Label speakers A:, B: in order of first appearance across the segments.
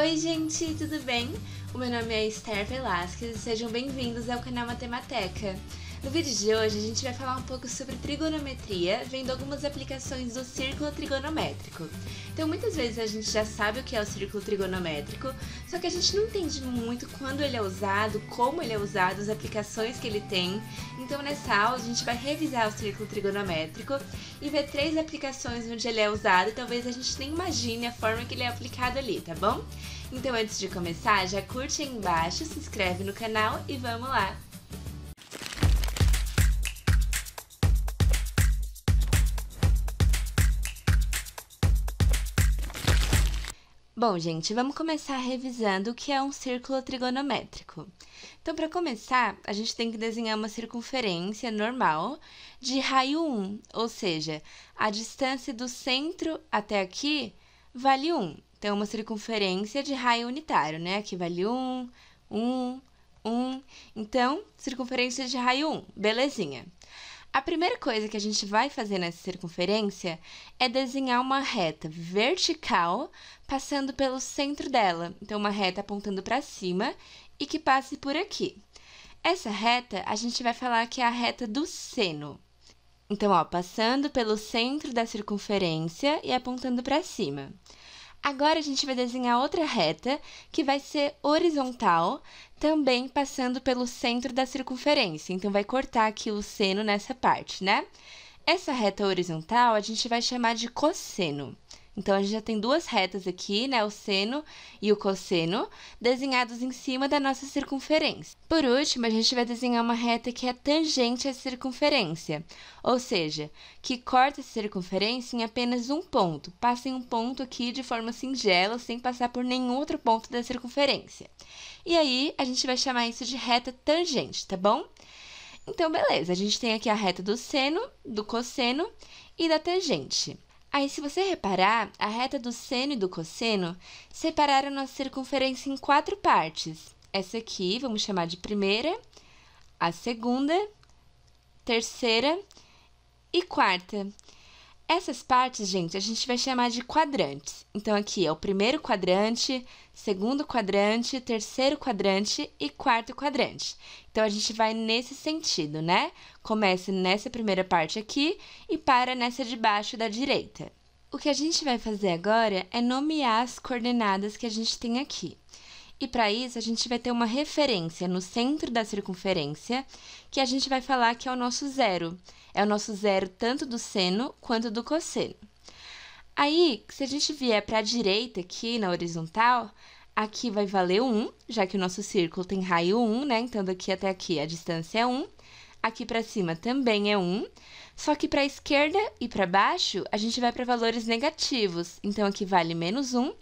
A: Oi, gente, tudo bem? O meu nome é Esther Velasquez e sejam bem-vindos ao canal Matemateca. No vídeo de hoje a gente vai falar um pouco sobre trigonometria, vendo algumas aplicações do círculo trigonométrico. Então muitas vezes a gente já sabe o que é o círculo trigonométrico, só que a gente não entende muito quando ele é usado, como ele é usado, as aplicações que ele tem. Então nessa aula a gente vai revisar o círculo trigonométrico e ver três aplicações onde ele é usado e talvez a gente nem imagine a forma que ele é aplicado ali, tá bom? Então antes de começar, já curte aí embaixo, se inscreve no canal e vamos lá! Bom, gente, vamos começar revisando o que é um círculo trigonométrico. Então, para começar, a gente tem que desenhar uma circunferência normal de raio 1, ou seja, a distância do centro até aqui vale 1. Então, uma circunferência de raio unitário, né? Aqui vale 1, 1, 1. Então, circunferência de raio 1, belezinha. A primeira coisa que a gente vai fazer nessa circunferência é desenhar uma reta vertical passando pelo centro dela. Então, uma reta apontando para cima e que passe por aqui. Essa reta a gente vai falar que é a reta do seno. Então, ó, passando pelo centro da circunferência e apontando para cima. Agora a gente vai desenhar outra reta que vai ser horizontal, também passando pelo centro da circunferência. Então, vai cortar aqui o seno nessa parte, né? Essa reta horizontal a gente vai chamar de cosseno. Então, a gente já tem duas retas aqui, né? O seno e o cosseno, desenhados em cima da nossa circunferência. Por último, a gente vai desenhar uma reta que é tangente à circunferência, ou seja, que corta a circunferência em apenas um ponto. Passa em um ponto aqui de forma singela, sem passar por nenhum outro ponto da circunferência. E aí, a gente vai chamar isso de reta tangente, tá bom? Então, beleza, a gente tem aqui a reta do seno, do cosseno e da tangente. Aí, se você reparar, a reta do seno e do cosseno separaram nossa circunferência em quatro partes. Essa aqui, vamos chamar de primeira, a segunda, terceira e quarta. Essas partes, gente, a gente vai chamar de quadrantes. Então, aqui é o primeiro quadrante, segundo quadrante, terceiro quadrante e quarto quadrante. Então, a gente vai nesse sentido, né? Começa nessa primeira parte aqui e para nessa de baixo da direita. O que a gente vai fazer agora é nomear as coordenadas que a gente tem aqui. E para isso, a gente vai ter uma referência no centro da circunferência, que a gente vai falar que é o nosso zero. É o nosso zero tanto do seno quanto do cosseno. Aí, se a gente vier para a direita aqui na horizontal, aqui vai valer 1, já que o nosso círculo tem raio 1, né? Então, daqui até aqui a distância é 1. Aqui para cima também é 1. Só que para a esquerda e para baixo, a gente vai para valores negativos. Então, aqui vale menos 1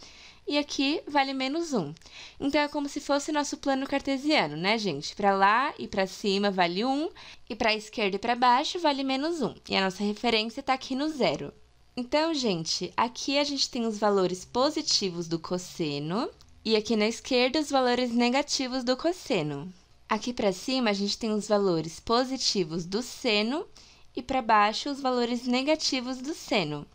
A: e aqui vale menos 1. Então, é como se fosse nosso plano cartesiano, né, gente? Para lá e para cima vale 1, e para a esquerda e para baixo vale menos 1. E a nossa referência está aqui no zero. Então, gente, aqui a gente tem os valores positivos do cosseno, e aqui na esquerda os valores negativos do cosseno. Aqui para cima a gente tem os valores positivos do seno, e para baixo os valores negativos do seno.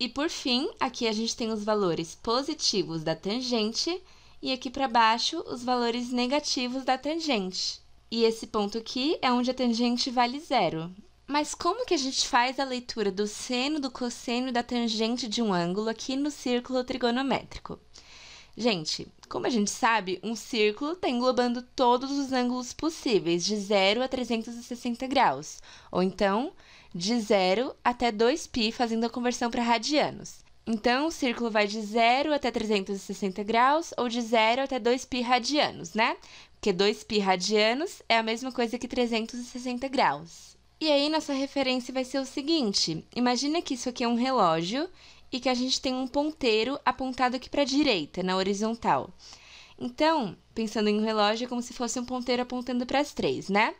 A: E por fim, aqui a gente tem os valores positivos da tangente e aqui para baixo os valores negativos da tangente. E esse ponto aqui é onde a tangente vale zero. Mas como que a gente faz a leitura do seno, do cosseno da tangente de um ângulo aqui no círculo trigonométrico? Gente, como a gente sabe, um círculo está englobando todos os ângulos possíveis, de 0 a 360 graus, ou então de 0 até 2π, fazendo a conversão para radianos. Então, o círculo vai de 0 até 360 graus ou de 0 até 2π radianos, né? Porque 2π radianos é a mesma coisa que 360 graus. E aí, nossa referência vai ser o seguinte: imagina que isso aqui é um relógio e que a gente tem um ponteiro apontado aqui para a direita, na horizontal. Então, pensando em um relógio, é como se fosse um ponteiro apontando para as três, né?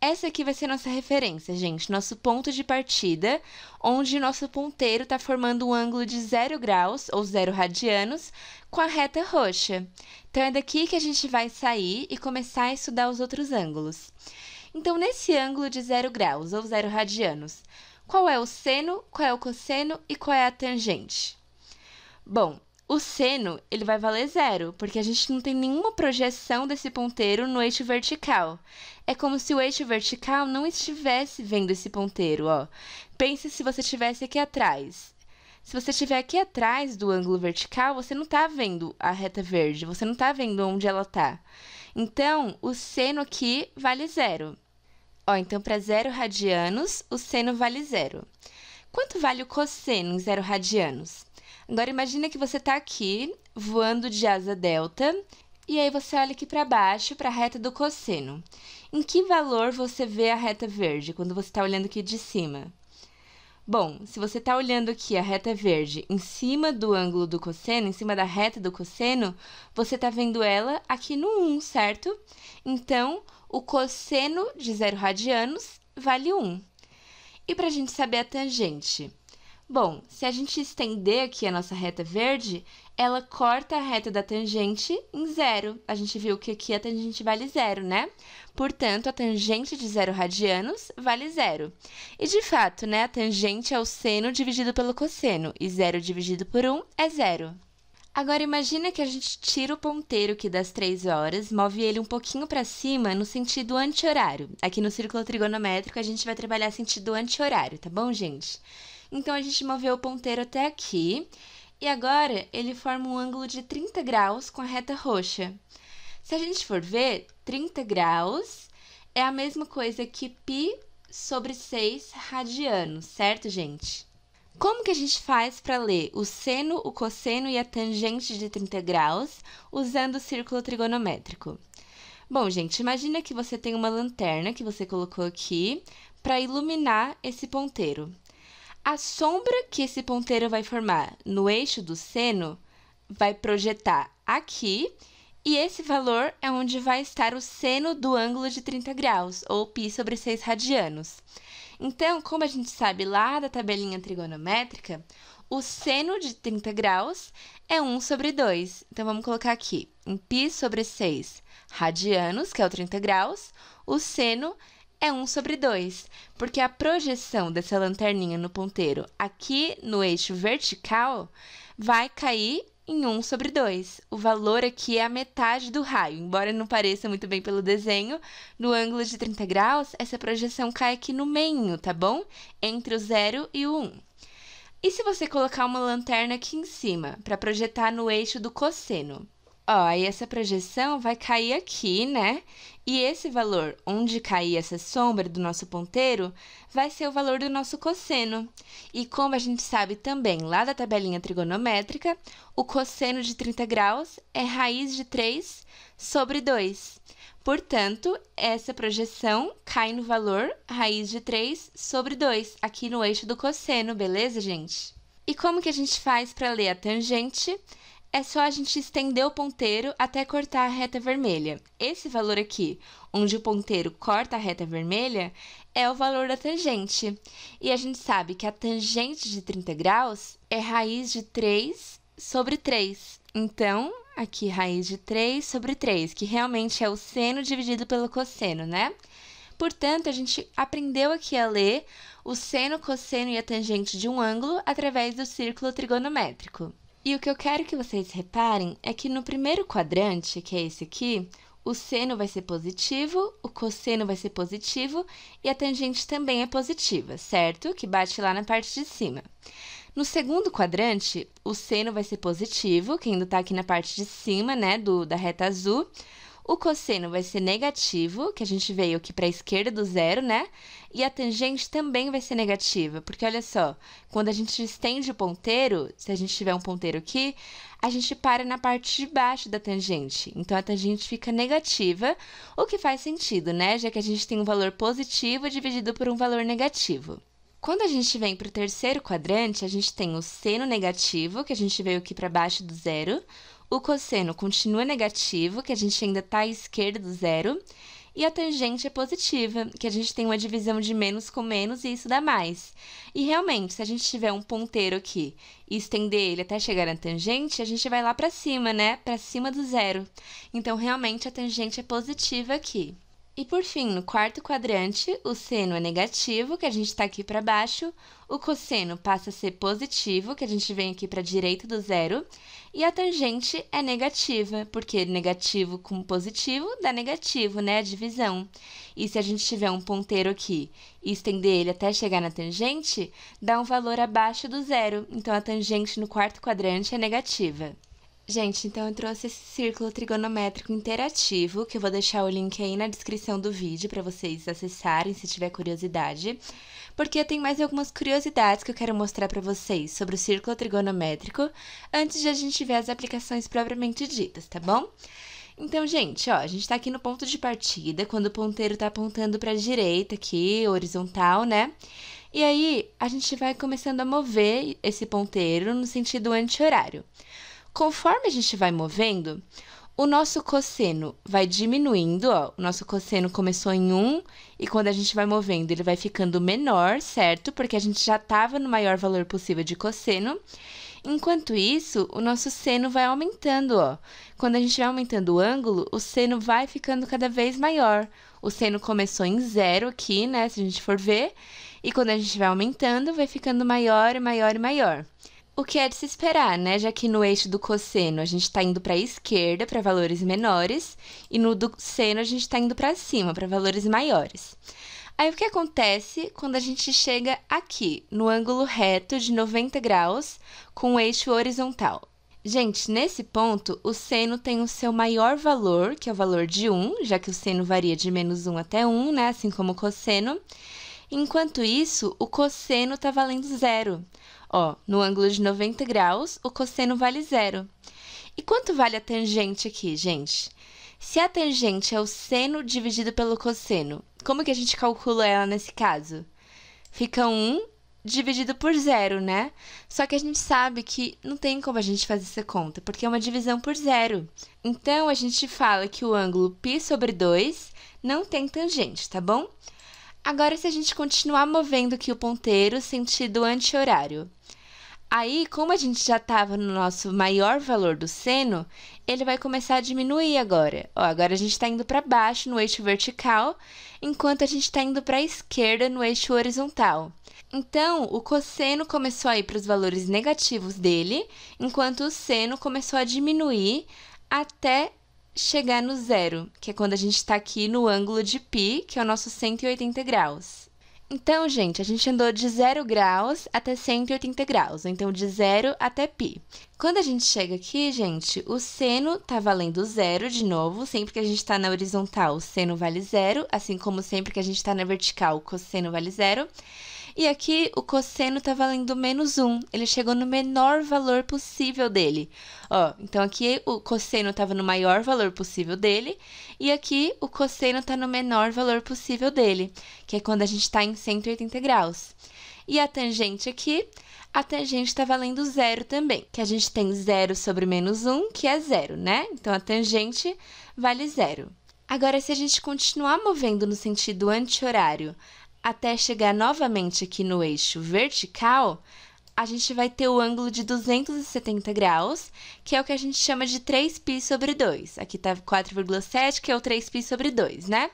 A: Essa aqui vai ser nossa referência, gente, nosso ponto de partida, onde nosso ponteiro está formando um ângulo de zero graus, ou zero radianos, com a reta roxa. Então, é daqui que a gente vai sair e começar a estudar os outros ângulos. Então, nesse ângulo de zero graus, ou zero radianos, qual é o seno, qual é o cosseno e qual é a tangente? Bom, O seno, ele vai valer zero, porque a gente não tem nenhuma projeção desse ponteiro no eixo vertical. É como se o eixo vertical não estivesse vendo esse ponteiro, ó. Pense se você estivesse aqui atrás. Se você estiver aqui atrás do ângulo vertical, você não está vendo a reta verde, você não está vendo onde ela está. Então, o seno aqui vale zero. Ó, então, para zero radianos, o seno vale zero. Quanto vale o cosseno em zero radianos? Agora, imagine que você está aqui, voando de asa delta, e aí você olha aqui para baixo, para a reta do cosseno. Em que valor você vê a reta verde quando você está olhando aqui de cima? Bom, se você está olhando aqui a reta verde em cima do ângulo do cosseno, em cima da reta do cosseno, você está vendo ela aqui no 1, certo? Então, o cosseno de zero radianos vale 1. E para a gente saber a tangente? Bom, se a gente estender aqui a nossa reta verde, ela corta a reta da tangente em zero. A gente viu que aqui a tangente vale zero, né? Portanto, a tangente de zero radianos vale zero. E, de fato, né, a tangente é o seno dividido pelo cosseno, e zero dividido por 1 é zero. Agora, imagina que a gente tira o ponteiro aqui das 3 horas, move ele um pouquinho para cima no sentido anti-horário. Aqui no círculo trigonométrico, a gente vai trabalhar sentido anti-horário, tá bom, gente? Então, a gente moveu o ponteiro até aqui e agora ele forma um ângulo de 30 graus com a reta roxa. Se a gente for ver, 30 graus é a mesma coisa que π sobre 6 radianos, certo, gente? Como que a gente faz para ler o seno, o cosseno e a tangente de 30 graus usando o círculo trigonométrico? Bom, gente, imagina que você tem uma lanterna que você colocou aqui para iluminar esse ponteiro. A sombra que esse ponteiro vai formar no eixo do seno vai projetar aqui, e esse valor é onde vai estar o seno do ângulo de 30 graus, ou π sobre 6 radianos. Então, como a gente sabe lá da tabelinha trigonométrica, o seno de 30 graus é 1 sobre 2. Então, vamos colocar aqui, em π sobre 6 radianos, que é o 30 graus, o seno é 1 sobre 2, porque a projeção dessa lanterninha no ponteiro aqui no eixo vertical vai cair em 1 sobre 2. O valor aqui é a metade do raio, embora não pareça muito bem pelo desenho, no ângulo de 30 graus, essa projeção cai aqui no meio, tá bom? Entre o 0 e o 1. E se você colocar uma lanterna aqui em cima, para projetar no eixo do cosseno? Ó, aí essa projeção vai cair aqui, né? E esse valor, onde cair essa sombra do nosso ponteiro, vai ser o valor do nosso cosseno. E como a gente sabe também lá da tabelinha trigonométrica, o cosseno de 30 graus é raiz de 3 sobre 2. Portanto, essa projeção cai no valor raiz de 3 sobre 2, aqui no eixo do cosseno, beleza, gente? E como que a gente faz para ler a tangente? É só a gente estender o ponteiro até cortar a reta vermelha. Esse valor aqui, onde o ponteiro corta a reta vermelha, é o valor da tangente. E a gente sabe que a tangente de 30 graus é raiz de 3 sobre 3. Então, aqui raiz de 3 sobre 3, que realmente é o seno dividido pelo cosseno, né? Portanto, a gente aprendeu aqui a ler o seno, cosseno e a tangente de um ângulo através do círculo trigonométrico. E o que eu quero que vocês reparem é que no primeiro quadrante, que é esse aqui, o seno vai ser positivo, o cosseno vai ser positivo e a tangente também é positiva, certo? Que bate lá na parte de cima. No segundo quadrante, o seno vai ser positivo, que ainda está aqui na parte de cima, né, do, da reta azul. O cosseno vai ser negativo, que a gente veio aqui para a esquerda do zero, né? E a tangente também vai ser negativa, porque olha só, quando a gente estende o ponteiro, se a gente tiver um ponteiro aqui, a gente para na parte de baixo da tangente. Então a tangente fica negativa, o que faz sentido, né? Já que a gente tem um valor positivo dividido por um valor negativo. Quando a gente vem para o terceiro quadrante, a gente tem o seno negativo, que a gente veio aqui para baixo do zero, o cosseno continua negativo, que a gente ainda está à esquerda do zero, e a tangente é positiva, que a gente tem uma divisão de menos com menos e isso dá mais. E realmente, se a gente tiver um ponteiro aqui e estender ele até chegar na tangente, a gente vai lá para cima, né? Para cima do zero. Então, realmente, a tangente é positiva aqui. E por fim, no quarto quadrante, o seno é negativo, que a gente está aqui para baixo, o cosseno passa a ser positivo, que a gente vem aqui para a direita do zero, e a tangente é negativa, porque negativo com positivo dá negativo, né? A divisão. E se a gente tiver um ponteiro aqui e estender ele até chegar na tangente, dá um valor abaixo do zero. Então, a tangente no quarto quadrante é negativa. Gente, então eu trouxe esse círculo trigonométrico interativo, que eu vou deixar o link aí na descrição do vídeo para vocês acessarem se tiver curiosidade, porque tem mais algumas curiosidades que eu quero mostrar para vocês sobre o círculo trigonométrico antes de a gente ver as aplicações propriamente ditas, tá bom? Então, gente, ó, a gente está aqui no ponto de partida, quando o ponteiro está apontando para a direita aqui, horizontal, né? E aí, a gente vai começando a mover esse ponteiro no sentido anti-horário. Conforme a gente vai movendo, o nosso cosseno vai diminuindo, ó. O nosso cosseno começou em 1 e quando a gente vai movendo, ele vai ficando menor, certo? Porque a gente já estava no maior valor possível de cosseno. Enquanto isso, o nosso seno vai aumentando, ó. Quando a gente vai aumentando o ângulo, o seno vai ficando cada vez maior. O seno começou em zero aqui, né, se a gente for ver, e quando a gente vai aumentando, vai ficando maior e maior e maior. O que é de se esperar, né? Já que no eixo do cosseno a gente está indo para a esquerda para valores menores e no do seno a gente está indo para cima para valores maiores. Aí o que acontece quando a gente chega aqui, no ângulo reto de 90 graus com o eixo horizontal? Gente, nesse ponto, o seno tem o seu maior valor, que é o valor de 1, já que o seno varia de menos 1 até 1, né? Assim como o cosseno. Enquanto isso, o cosseno está valendo zero. Ó, no ângulo de 90 graus, o cosseno vale zero. E quanto vale a tangente aqui, gente? Se a tangente é o seno dividido pelo cosseno, como que a gente calcula ela nesse caso? Fica 1 dividido por zero, né? Só que a gente sabe que não tem como a gente fazer essa conta, porque é uma divisão por zero. Então, a gente fala que o ângulo π sobre 2 não tem tangente, tá bom? Agora, se a gente continuar movendo aqui o ponteiro sentido anti-horário, Aí, como a gente já estava no nosso maior valor do seno, ele vai começar a diminuir agora. Ó, agora a gente está indo para baixo no eixo vertical, enquanto a gente está indo para a esquerda no eixo horizontal. Então, o cosseno começou a ir para os valores negativos dele, enquanto o seno começou a diminuir até chegar no zero, que é quando a gente está aqui no ângulo de π, que é o nosso 180 graus. Então, gente, a gente andou de 0 graus até 180 graus, então de 0 até π. Quando a gente chega aqui, gente, o seno tá valendo zero de novo, sempre que a gente está na horizontal, o seno vale zero, assim como sempre que a gente está na vertical, o cosseno vale zero. E aqui o cosseno está valendo menos 1. Ele chegou no menor valor possível dele. Ó, então aqui o cosseno estava no maior valor possível dele. E aqui o cosseno está no menor valor possível dele, que é quando a gente está em 180 graus. E a tangente aqui, a tangente está valendo zero também, que a gente tem zero sobre menos 1, que é zero, né? Então, a tangente vale zero. Agora, se a gente continuar movendo no sentido anti-horário até chegar novamente aqui no eixo vertical, a gente vai ter o ângulo de 270 graus, que é o que a gente chama de 3π sobre 2. Aqui está 4,7, que é o 3π sobre 2, né?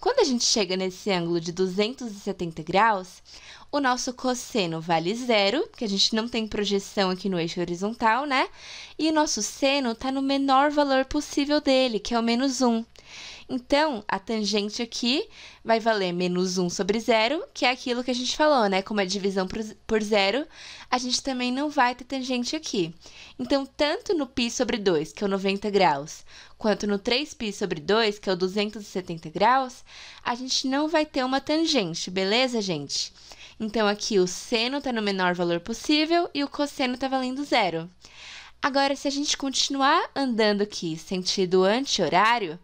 A: Quando a gente chega nesse ângulo de 270 graus, o nosso cosseno vale zero, porque a gente não tem projeção aqui no eixo horizontal, né? E o nosso seno está no menor valor possível dele, que é o menos 1. Então, a tangente aqui vai valer menos 1 sobre zero, que é aquilo que a gente falou, né? Como é divisão por zero, a gente também não vai ter tangente aqui. Então, tanto no π sobre 2, que é o 90 graus, quanto no 3π sobre 2, que é o 270 graus, a gente não vai ter uma tangente, beleza, gente? Então, aqui o seno está no menor valor possível e o cosseno está valendo zero. Agora, se a gente continuar andando aqui sentido anti-horário,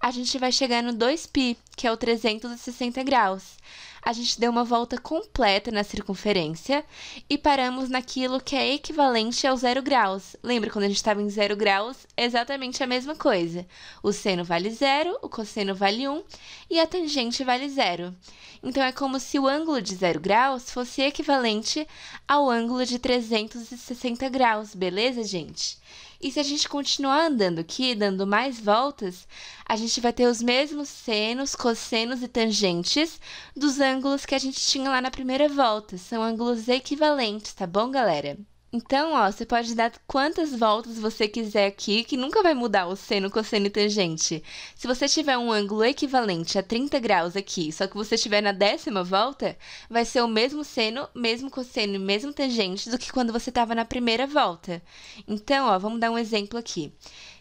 A: a gente vai chegar no 2π, que é o 360 graus. A gente deu uma volta completa na circunferência e paramos naquilo que é equivalente ao zero graus. Lembra quando a gente estava em zero graus? Exatamente a mesma coisa. O seno vale zero, o cosseno vale 1 e a tangente vale zero. Então, é como se o ângulo de zero graus fosse equivalente ao ângulo de 360 graus, beleza, gente? E se a gente continuar andando aqui, dando mais voltas, a gente vai ter os mesmos senos, cossenos e tangentes dos ângulos que a gente tinha lá na primeira volta. São ângulos equivalentes, tá bom, galera? Então, ó, você pode dar quantas voltas você quiser aqui, que nunca vai mudar o seno, cosseno e tangente. Se você tiver um ângulo equivalente a 30 graus aqui, só que você estiver na décima volta, vai ser o mesmo seno, mesmo cosseno e mesmo tangente do que quando você estava na primeira volta. Então, ó, vamos dar um exemplo aqui.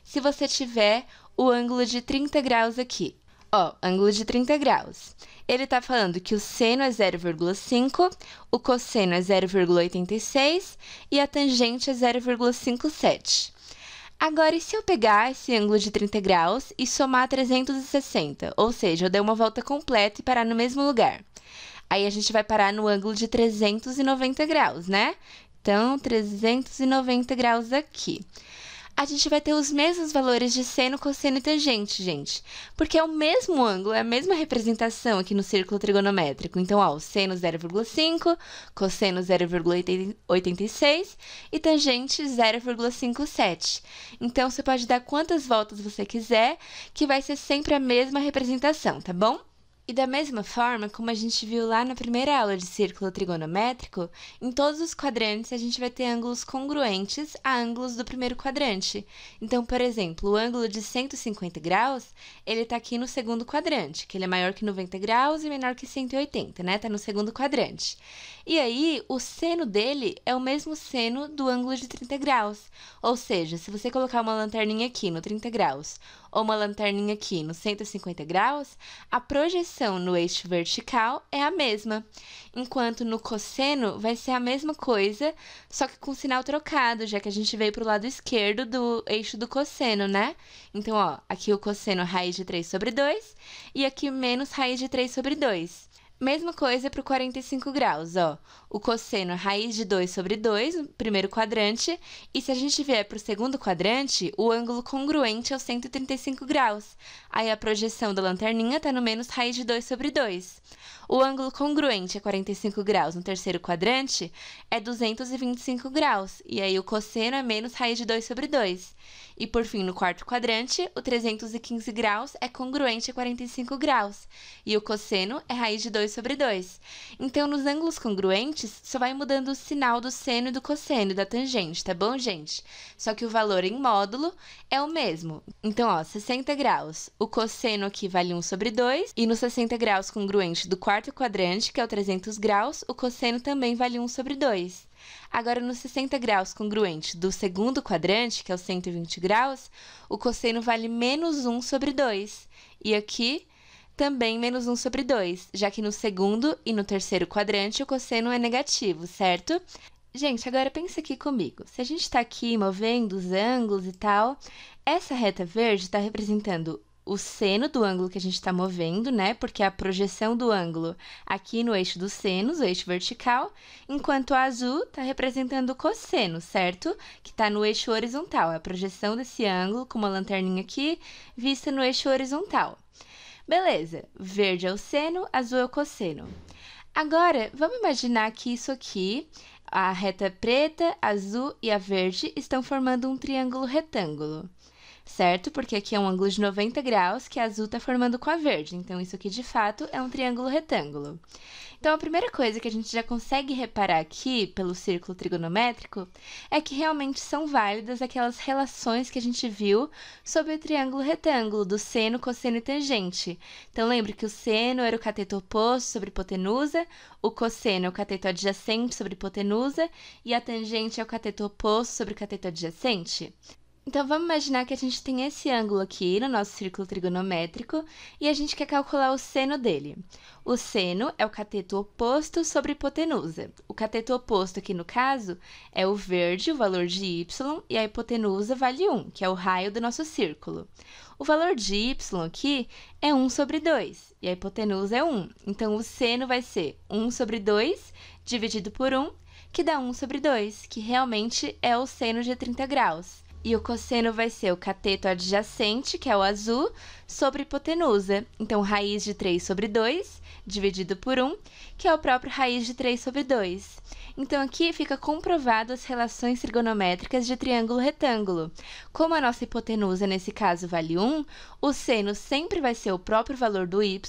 A: Se você tiver o ângulo de 30 graus aqui, ó, ângulo de 30 graus ele está falando que o seno é 0,5, o cosseno é 0,86 e a tangente é 0,57. Agora, e se eu pegar esse ângulo de 30 graus e somar 360, ou seja, eu dei uma volta completa e parar no mesmo lugar? Aí a gente vai parar no ângulo de 390 graus, né? Então, 390 graus aqui a gente vai ter os mesmos valores de seno, cosseno e tangente, gente. Porque é o mesmo ângulo, é a mesma representação aqui no círculo trigonométrico. Então, ó, o seno 0,5, cosseno 0,86 e tangente 0,57. Então, você pode dar quantas voltas você quiser, que vai ser sempre a mesma representação, tá bom? E da mesma forma, como a gente viu lá na primeira aula de círculo trigonométrico, em todos os quadrantes a gente vai ter ângulos congruentes a ângulos do primeiro quadrante. Então, por exemplo, o ângulo de 150 graus, ele está aqui no segundo quadrante, que ele é maior que 90 graus e menor que 180, né? Está no segundo quadrante. E aí, o seno dele é o mesmo seno do ângulo de 30 graus. Ou seja, se você colocar uma lanterninha aqui no 30 graus ou uma lanterninha aqui no 150 graus, a projeção no eixo vertical é a mesma, enquanto no cosseno vai ser a mesma coisa, só que com sinal trocado, já que a gente veio para o lado esquerdo do eixo do cosseno, né? Então, ó, aqui o cosseno raiz de 3 sobre 2 e aqui menos raiz de 3 sobre 2. Mesma coisa para o 45 graus, ó. O cosseno é raiz de 2 sobre 2, no primeiro quadrante, e se a gente vier para o segundo quadrante, o ângulo congruente é o 135 graus. Aí a projeção da lanterninha está no menos raiz de 2 sobre 2. O ângulo congruente a 45 graus no terceiro quadrante é 225 graus, e aí o cosseno é menos raiz de 2 sobre 2. E por fim, no quarto quadrante, o 315 graus é congruente a 45 graus, e o cosseno é raiz de 2 sobre 2. Então, nos ângulos congruentes, só vai mudando o sinal do seno e do cosseno da tangente, tá bom, gente? Só que o valor em módulo é o mesmo. Então, ó, 60 graus, o cosseno aqui vale 1 sobre 2, e no 60 graus congruente do quarto quadrante, que é o 300 graus, o cosseno também vale 1 sobre 2. Agora, nos 60 graus congruente do segundo quadrante, que é o 120 graus, o cosseno vale menos 1 sobre 2. E aqui, também menos 1 sobre 2, já que no segundo e no terceiro quadrante o cosseno é negativo, certo? Gente, agora pensa aqui comigo. Se a gente está aqui movendo os ângulos e tal, essa reta verde está representando o seno do ângulo que a gente está movendo, né? Porque é a projeção do ângulo aqui no eixo dos senos, o eixo vertical, enquanto o azul está representando o cosseno, certo? Que está no eixo horizontal, é a projeção desse ângulo com uma lanterninha aqui, vista no eixo horizontal. Beleza, verde é o seno, azul é o cosseno. Agora, vamos imaginar que isso aqui, a reta preta, azul e a verde, estão formando um triângulo retângulo certo? Porque aqui é um ângulo de 90 graus que a azul está formando com a verde. Então, isso aqui, de fato, é um triângulo retângulo. Então, a primeira coisa que a gente já consegue reparar aqui, pelo círculo trigonométrico, é que realmente são válidas aquelas relações que a gente viu sobre o triângulo retângulo, do seno, cosseno e tangente. Então, lembre que o seno era o cateto oposto sobre hipotenusa, o cosseno é o cateto adjacente sobre hipotenusa e a tangente é o cateto oposto sobre o cateto adjacente. Então, vamos imaginar que a gente tem esse ângulo aqui no nosso círculo trigonométrico e a gente quer calcular o seno dele. O seno é o cateto oposto sobre hipotenusa. O cateto oposto aqui, no caso, é o verde, o valor de y, e a hipotenusa vale 1, que é o raio do nosso círculo. O valor de y aqui é 1 sobre 2, e a hipotenusa é 1. Então, o seno vai ser 1 sobre 2 dividido por 1, que dá 1 sobre 2, que realmente é o seno de 30 graus. E o cosseno vai ser o cateto adjacente, que é o azul, sobre hipotenusa. Então, raiz de 3 sobre 2, dividido por 1, que é o próprio raiz de 3 sobre 2. Então, aqui fica comprovado as relações trigonométricas de triângulo retângulo. Como a nossa hipotenusa, nesse caso, vale 1, o seno sempre vai ser o próprio valor do y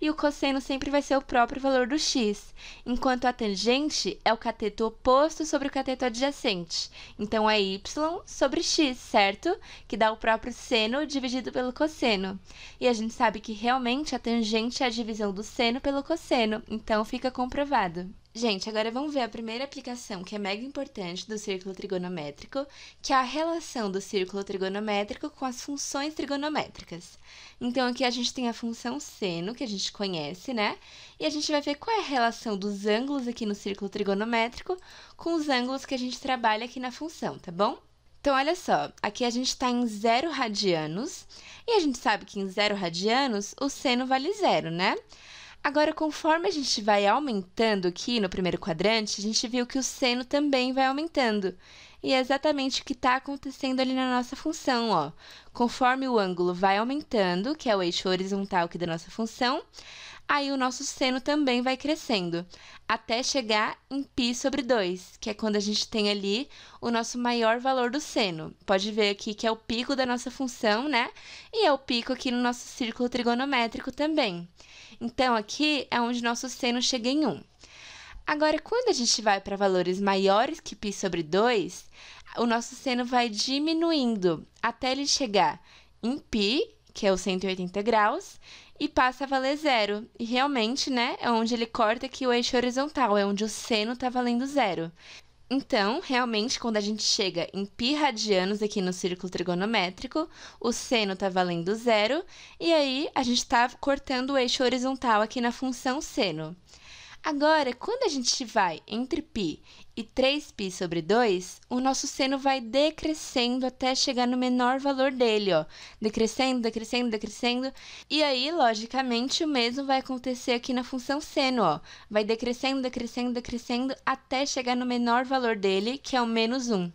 A: e o cosseno sempre vai ser o próprio valor do x, enquanto a tangente é o cateto oposto sobre o cateto adjacente. Então, é y sobre x, certo? Que dá o próprio seno dividido pelo cosseno. E a gente sabe que realmente a tangente é a divisão do seno pelo cosseno, então fica comprovado. Gente, agora vamos ver a primeira aplicação que é mega importante do círculo trigonométrico, que é a relação do círculo trigonométrico com as funções trigonométricas. Então, aqui a gente tem a função seno, que a gente conhece, né? E a gente vai ver qual é a relação dos ângulos aqui no círculo trigonométrico com os ângulos que a gente trabalha aqui na função, tá bom? Então, olha só, aqui a gente está em zero radianos, e a gente sabe que em zero radianos o seno vale zero, né? Agora, conforme a gente vai aumentando aqui no primeiro quadrante, a gente viu que o seno também vai aumentando. E é exatamente o que está acontecendo ali na nossa função, ó. Conforme o ângulo vai aumentando, que é o eixo horizontal aqui da nossa função, aí o nosso seno também vai crescendo, até chegar em π sobre 2, que é quando a gente tem ali o nosso maior valor do seno. Pode ver aqui que é o pico da nossa função, né? E é o pico aqui no nosso círculo trigonométrico também. Então, aqui é onde nosso seno chega em 1. Agora, quando a gente vai para valores maiores que π sobre 2, o nosso seno vai diminuindo até ele chegar em π, que é o 180 graus, e passa a valer zero. E realmente, né, é onde ele corta aqui o eixo horizontal, é onde o seno está valendo zero. Então, realmente, quando a gente chega em π radianos aqui no círculo trigonométrico, o seno está valendo zero, e aí a gente está cortando o eixo horizontal aqui na função seno. Agora, quando a gente vai entre π e 3π sobre 2, o nosso seno vai decrescendo até chegar no menor valor dele, ó. Decrescendo, decrescendo, decrescendo. E aí, logicamente, o mesmo vai acontecer aqui na função seno, ó. Vai decrescendo, decrescendo, decrescendo até chegar no menor valor dele, que é o menos 1.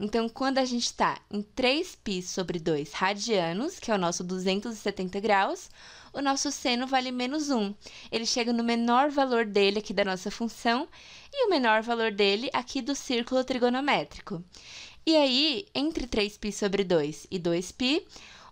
A: Então, quando a gente está em 3π sobre 2 radianos, que é o nosso 270 graus, o nosso seno vale menos 1. Ele chega no menor valor dele aqui da nossa função e o menor valor dele aqui do círculo trigonométrico. E aí, entre 3π sobre 2 e 2π,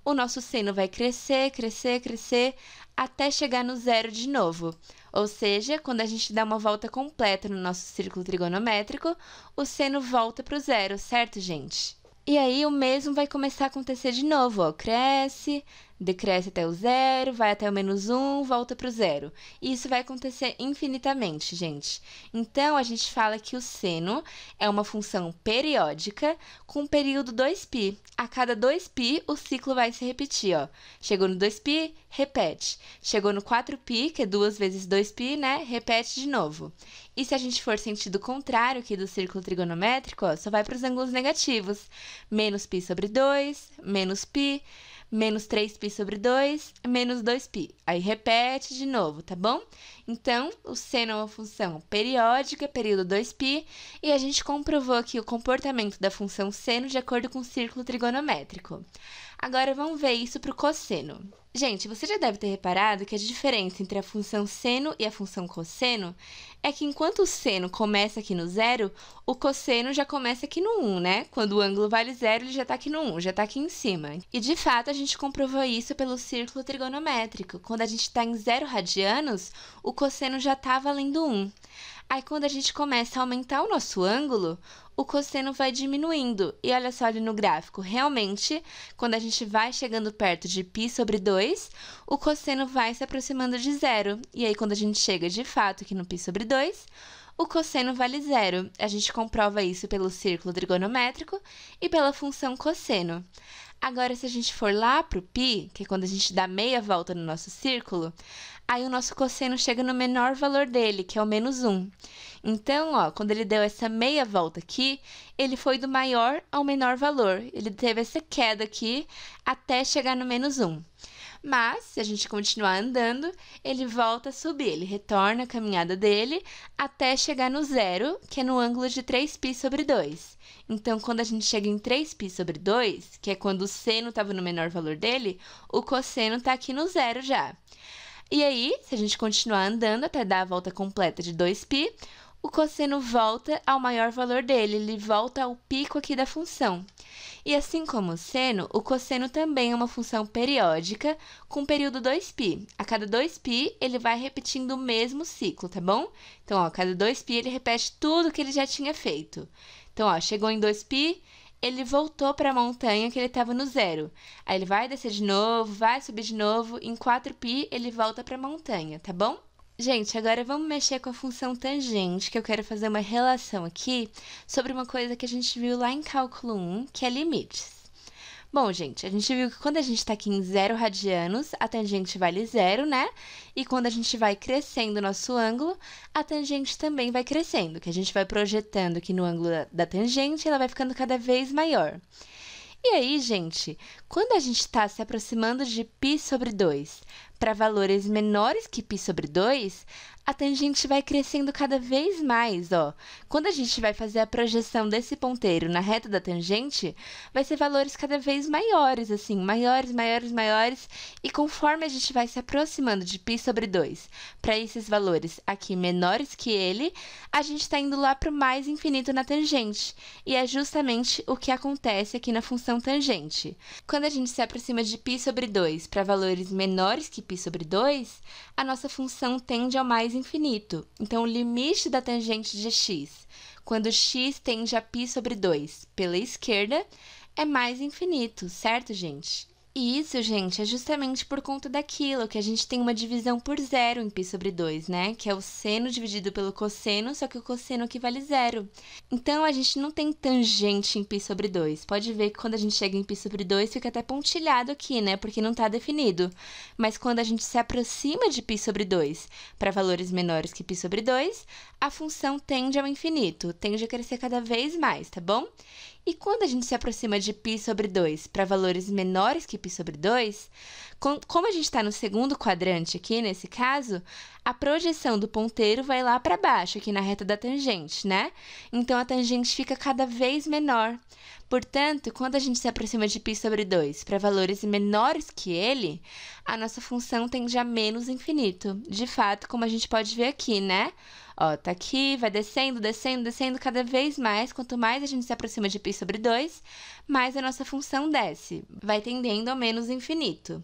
A: o nosso seno vai crescer, crescer, crescer, até chegar no zero de novo. Ou seja, quando a gente dá uma volta completa no nosso círculo trigonométrico, o seno volta para o zero, certo, gente? E aí o mesmo vai começar a acontecer de novo, ó. Cresce, decresce até o zero, vai até o menos um, volta para o zero. E isso vai acontecer infinitamente, gente. Então, a gente fala que o seno é uma função periódica com um período 2π. A cada 2π, o ciclo vai se repetir, ó. Chegou no 2π, repete. Chegou no 4π, que é duas vezes 2π, né? Repete de novo. E se a gente for sentido contrário aqui do círculo trigonométrico, ó, só vai para os ângulos negativos. Menos π sobre 2, menos π, menos 3π sobre 2, menos 2π. Aí repete de novo, tá bom? Então, o seno é uma função periódica, período 2π, e a gente comprovou aqui o comportamento da função seno de acordo com o círculo trigonométrico. Agora, vamos ver isso para o cosseno. Gente, você já deve ter reparado que a diferença entre a função seno e a função cosseno é que enquanto o seno começa aqui no zero, o cosseno já começa aqui no 1, né? Quando o ângulo vale zero, ele já está aqui no 1, já está aqui em cima. E, de fato, a gente comprovou isso pelo círculo trigonométrico. Quando a gente está em zero radianos, o cosseno já está valendo 1. Aí, quando a gente começa a aumentar o nosso ângulo, o cosseno vai diminuindo. E olha só ali no gráfico, realmente, quando a gente vai chegando perto de π sobre 2, o cosseno vai se aproximando de zero. E aí, quando a gente chega de fato aqui no π sobre 2, o cosseno vale zero. A gente comprova isso pelo círculo trigonométrico e pela função cosseno. Agora, se a gente for lá para o π, que é quando a gente dá meia volta no nosso círculo, aí o nosso cosseno chega no menor valor dele, que é o menos 1. Então, ó, quando ele deu essa meia volta aqui, ele foi do maior ao menor valor. Ele teve essa queda aqui até chegar no menos 1. Mas, se a gente continuar andando, ele volta a subir, ele retorna a caminhada dele até chegar no zero, que é no ângulo de 3π sobre 2. Então, quando a gente chega em 3π sobre 2, que é quando o seno estava no menor valor dele, o cosseno está aqui no zero já. E aí, se a gente continuar andando até dar a volta completa de 2π, o cosseno volta ao maior valor dele, ele volta ao pico aqui da função. E assim como o seno, o cosseno também é uma função periódica com período 2π. A cada 2π, ele vai repetindo o mesmo ciclo, tá bom? Então, ó, a cada 2π, ele repete tudo que ele já tinha feito. Então, ó, chegou em 2π, ele voltou para a montanha que ele estava no zero. Aí ele vai descer de novo, vai subir de novo, em 4π ele volta para a montanha, tá bom? Gente, agora vamos mexer com a função tangente, que eu quero fazer uma relação aqui sobre uma coisa que a gente viu lá em cálculo 1, que é limites. Bom, gente, a gente viu que quando a gente está aqui em zero radianos, a tangente vale zero, né? E quando a gente vai crescendo o nosso ângulo, a tangente também vai crescendo, que a gente vai projetando aqui no ângulo da, da tangente, ela vai ficando cada vez maior. E aí, gente, quando a gente está se aproximando de π sobre 2 para valores menores que π sobre 2, a tangente vai crescendo cada vez mais, ó. Quando a gente vai fazer a projeção desse ponteiro na reta da tangente, vai ser valores cada vez maiores, assim, maiores, maiores, maiores, e conforme a gente vai se aproximando de π sobre 2 para esses valores aqui menores que ele, a gente está indo lá para o mais infinito na tangente, e é justamente o que acontece aqui na função tangente. Quando a gente se aproxima de π sobre 2 para valores menores que π sobre 2, a nossa função tende ao mais infinito. então, o limite da tangente de x, quando x tende a π sobre 2 pela esquerda, é mais infinito, certo, gente? E isso, gente, é justamente por conta daquilo que a gente tem uma divisão por zero em π sobre 2, né? Que é o seno dividido pelo cosseno, só que o cosseno aqui vale zero. Então, a gente não tem tangente em π sobre 2. Pode ver que quando a gente chega em π sobre 2, fica até pontilhado aqui, né? Porque não está definido. Mas quando a gente se aproxima de π sobre 2 para valores menores que π sobre 2, a função tende ao infinito, tende a crescer cada vez mais, tá bom? E quando a gente se aproxima de π sobre 2 para valores menores que π sobre 2, como a gente está no segundo quadrante aqui, nesse caso, a projeção do ponteiro vai lá para baixo, aqui na reta da tangente, né? Então, a tangente fica cada vez menor. Portanto, quando a gente se aproxima de π sobre 2 para valores menores que ele, a nossa função tende a menos infinito. De fato, como a gente pode ver aqui, né? Ó, tá aqui, vai descendo, descendo, descendo cada vez mais. Quanto mais a gente se aproxima de π sobre 2, mais a nossa função desce. Vai tendendo ao menos infinito.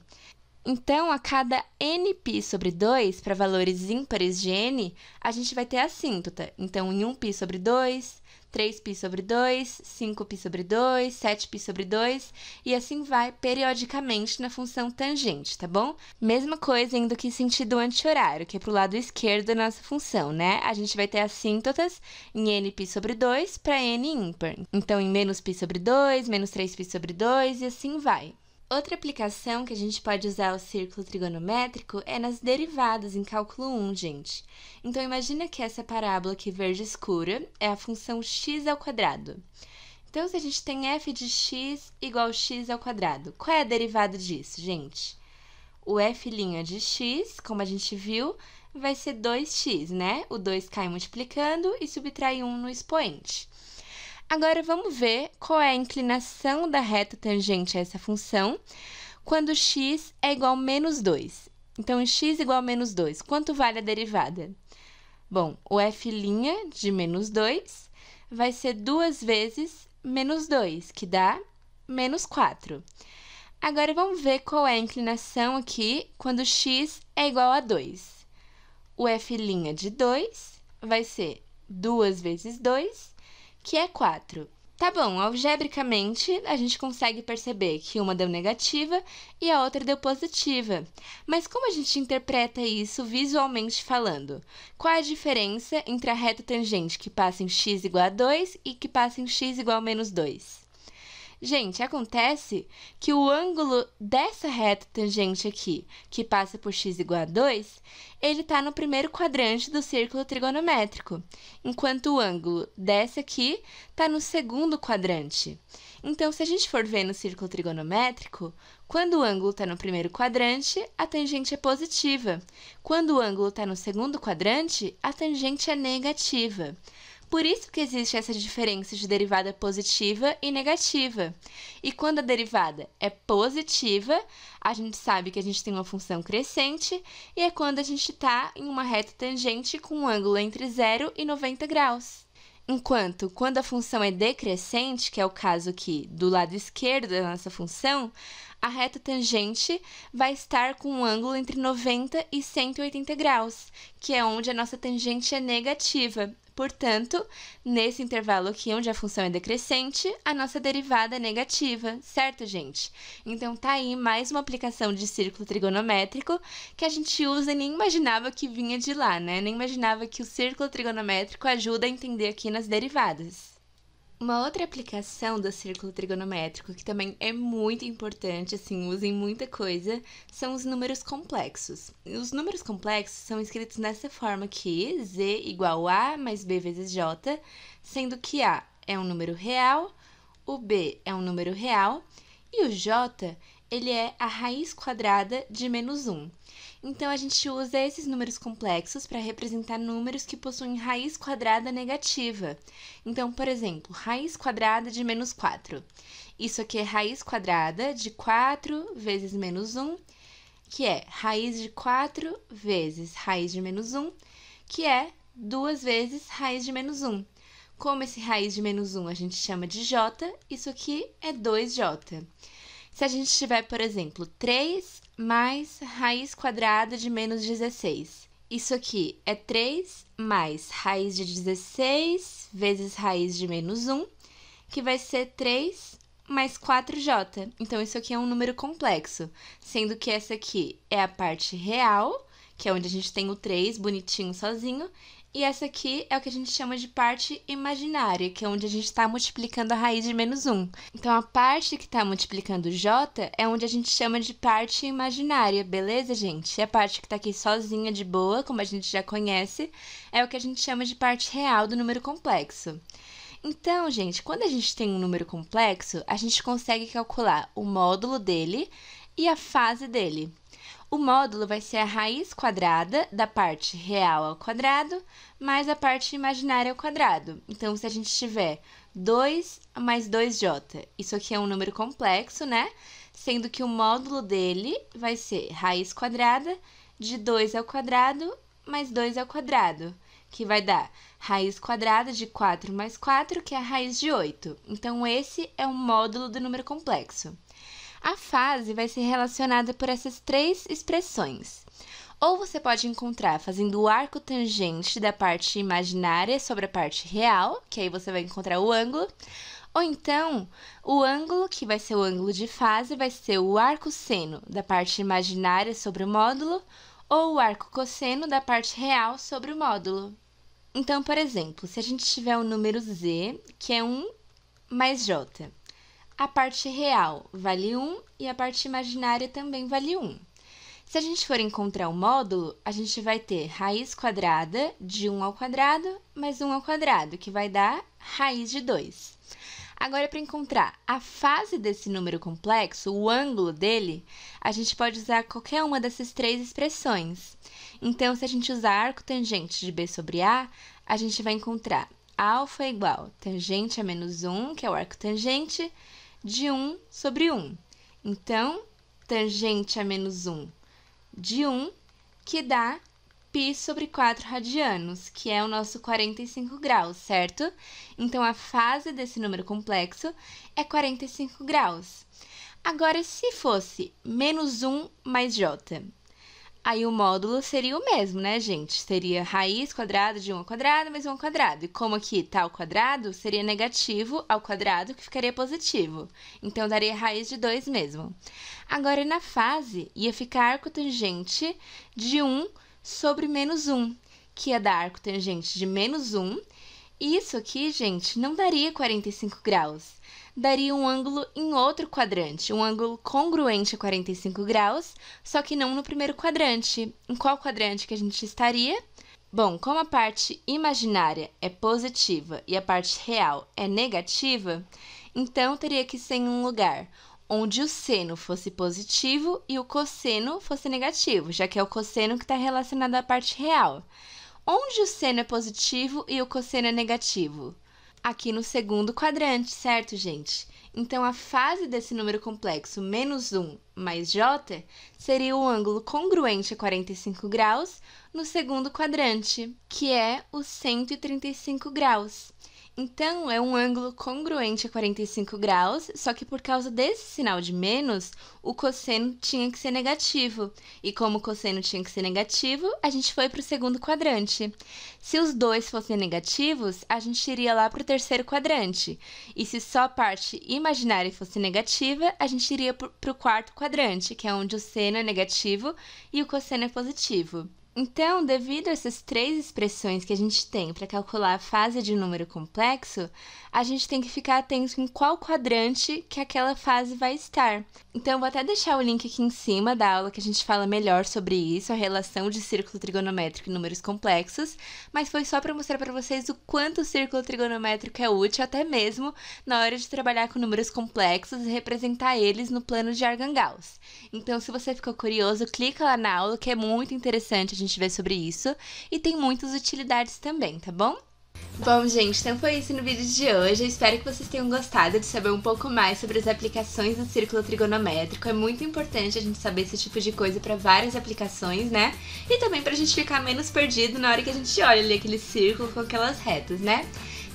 A: Então, a cada nπ sobre 2, para valores ímpares de n, a gente vai ter a assíntota. Então, em 1π sobre 2, 3π sobre 2, 5π sobre 2, 7π sobre 2, e assim vai periodicamente na função tangente, tá bom? Mesma coisa indo aqui sentido anti-horário, que é para o lado esquerdo da nossa função, né? A gente vai ter assíntotas em nπ sobre 2 para n ímpar. Então, em menos π sobre 2, menos 3π sobre 2, e assim vai. Outra aplicação que a gente pode usar o círculo trigonométrico é nas derivadas em cálculo 1, gente. Então, imagina que essa parábola aqui verde escura é a função x ao quadrado. Então, se a gente tem f de x igual a x ao quadrado, qual é a derivada disso, gente? O f' de x, como a gente viu, vai ser 2x, né? O 2 cai multiplicando e subtrai 1 no expoente. Agora, vamos ver qual é a inclinação da reta tangente a essa função quando x é igual a menos 2. Então, x igual a menos 2, quanto vale a derivada? Bom, o f' de menos 2 vai ser duas vezes menos 2, que dá menos 4. Agora, vamos ver qual é a inclinação aqui quando x é igual a 2. O f' de 2 vai ser 2 vezes 2, que é 4. Tá bom, algebricamente, a gente consegue perceber que uma deu negativa e a outra deu positiva. Mas como a gente interpreta isso visualmente falando? Qual a diferença entre a reta tangente que passa em x igual a 2 e que passa em x igual a menos 2? Gente, acontece que o ângulo dessa reta tangente aqui, que passa por x igual a 2, ele está no primeiro quadrante do círculo trigonométrico, enquanto o ângulo dessa aqui está no segundo quadrante. Então, se a gente for ver no círculo trigonométrico, quando o ângulo está no primeiro quadrante, a tangente é positiva. Quando o ângulo está no segundo quadrante, a tangente é negativa. Por isso que existe essa diferença de derivada positiva e negativa. E quando a derivada é positiva, a gente sabe que a gente tem uma função crescente, e é quando a gente está em uma reta tangente com um ângulo entre 0 e 90 graus. Enquanto, quando a função é decrescente, que é o caso aqui do lado esquerdo da nossa função, a reta tangente vai estar com um ângulo entre 90 e 180 graus, que é onde a nossa tangente é negativa, Portanto, nesse intervalo aqui, onde a função é decrescente, a nossa derivada é negativa, certo, gente? Então, tá aí mais uma aplicação de círculo trigonométrico que a gente usa e nem imaginava que vinha de lá, né? Nem imaginava que o círculo trigonométrico ajuda a entender aqui nas derivadas. Uma outra aplicação do círculo trigonométrico, que também é muito importante, assim, usa muita coisa, são os números complexos. Os números complexos são escritos nessa forma aqui, z igual a mais b vezes j, sendo que a é um número real, o b é um número real e o j ele é a raiz quadrada de menos 1. Então, a gente usa esses números complexos para representar números que possuem raiz quadrada negativa. Então, por exemplo, raiz quadrada de menos 4. Isso aqui é raiz quadrada de 4 vezes menos 1, que é raiz de 4 vezes raiz de menos 1, que é 2 vezes raiz de menos 1. Como esse raiz de menos 1 a gente chama de j, isso aqui é 2j. Se a gente tiver, por exemplo, 3 mais raiz quadrada de menos 16. Isso aqui é 3 mais raiz de 16 vezes raiz de menos 1, que vai ser 3 mais 4j. Então, isso aqui é um número complexo, sendo que essa aqui é a parte real, que é onde a gente tem o 3 bonitinho sozinho, e essa aqui é o que a gente chama de parte imaginária, que é onde a gente está multiplicando a raiz de menos 1. Então, a parte que está multiplicando j é onde a gente chama de parte imaginária, beleza, gente? E a parte que está aqui sozinha, de boa, como a gente já conhece, é o que a gente chama de parte real do número complexo. Então, gente, quando a gente tem um número complexo, a gente consegue calcular o módulo dele e a fase dele. O módulo vai ser a raiz quadrada da parte real ao quadrado mais a parte imaginária ao quadrado. Então, se a gente tiver 2 mais 2j, isso aqui é um número complexo, né? Sendo que o módulo dele vai ser raiz quadrada de 2 ao quadrado mais 2 ao quadrado, que vai dar raiz quadrada de 4 mais 4, que é a raiz de 8. Então, esse é o módulo do número complexo. A fase vai ser relacionada por essas três expressões. Ou você pode encontrar fazendo o arco tangente da parte imaginária sobre a parte real, que aí você vai encontrar o ângulo. Ou então, o ângulo, que vai ser o ângulo de fase, vai ser o arco seno da parte imaginária sobre o módulo, ou o arco cosseno da parte real sobre o módulo. Então, por exemplo, se a gente tiver o número z, que é 1 mais j, a parte real vale 1 e a parte imaginária também vale 1. Se a gente for encontrar o módulo, a gente vai ter raiz quadrada de 1 ao quadrado mais 1 ao quadrado, que vai dar raiz de 2. Agora, para encontrar a fase desse número complexo, o ângulo dele, a gente pode usar qualquer uma dessas três expressões. Então, se a gente usar arco tangente de B sobre A, a gente vai encontrar alfa igual tangente a menos 1, que é o arco tangente, de 1 sobre 1. Então, tangente a menos 1 de 1, que dá π sobre 4 radianos, que é o nosso 45 graus, certo? Então, a fase desse número complexo é 45 graus. Agora, se fosse menos 1 mais j, Aí o módulo seria o mesmo, né, gente? Seria raiz quadrada de 1 ao quadrado mais 1 ao quadrado. E como aqui está ao quadrado, seria negativo ao quadrado, que ficaria positivo. Então, daria raiz de 2 mesmo. Agora, na fase, ia ficar arco tangente de 1 sobre menos 1, que ia dar arco tangente de menos 1. E isso aqui, gente, não daria 45 graus daria um ângulo em outro quadrante, um ângulo congruente a 45 graus, só que não no primeiro quadrante. Em qual quadrante que a gente estaria? Bom, como a parte imaginária é positiva e a parte real é negativa, Então teria que ser em um lugar onde o seno fosse positivo e o cosseno fosse negativo, já que é o cosseno que está relacionado à parte real. Onde o seno é positivo e o cosseno é negativo? Aqui no segundo quadrante, certo, gente? Então, a fase desse número complexo menos 1 mais j seria o ângulo congruente a 45 graus no segundo quadrante, que é o 135 graus. Então, é um ângulo congruente a 45 graus, só que por causa desse sinal de menos, o cosseno tinha que ser negativo. E como o cosseno tinha que ser negativo, a gente foi para o segundo quadrante. Se os dois fossem negativos, a gente iria lá para o terceiro quadrante. E se só a parte imaginária fosse negativa, a gente iria para o quarto quadrante, que é onde o seno é negativo e o cosseno é positivo. Então, devido a essas três expressões que a gente tem para calcular a fase de um número complexo, a gente tem que ficar atento em qual quadrante que aquela fase vai estar. Então, vou até deixar o link aqui em cima da aula que a gente fala melhor sobre isso, a relação de círculo trigonométrico e números complexos, mas foi só para mostrar para vocês o quanto o círculo trigonométrico é útil até mesmo na hora de trabalhar com números complexos e representar eles no plano de Argand-Gauss. Então, se você ficou curioso, clica lá na aula que é muito interessante a gente ver sobre isso e tem muitas utilidades também, tá bom? Bom, gente, então foi isso no vídeo de hoje. Eu espero que vocês tenham gostado de saber um pouco mais sobre as aplicações do círculo trigonométrico. É muito importante a gente saber esse tipo de coisa para várias aplicações, né? E também pra gente ficar menos perdido na hora que a gente olha ali aquele círculo com aquelas retas, né?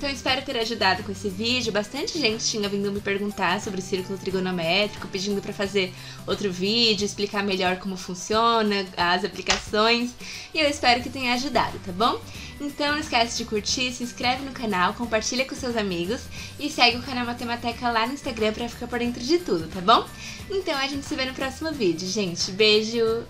A: Então espero ter ajudado com esse vídeo. Bastante gente tinha vindo me perguntar sobre o círculo trigonométrico, pedindo para fazer outro vídeo, explicar melhor como funciona, as aplicações. E eu espero que tenha ajudado, tá bom? Então não esquece de curtir, se inscreve no canal, compartilha com seus amigos e segue o canal Matemateca lá no Instagram para ficar por dentro de tudo, tá bom? Então a gente se vê no próximo vídeo, gente. Beijo!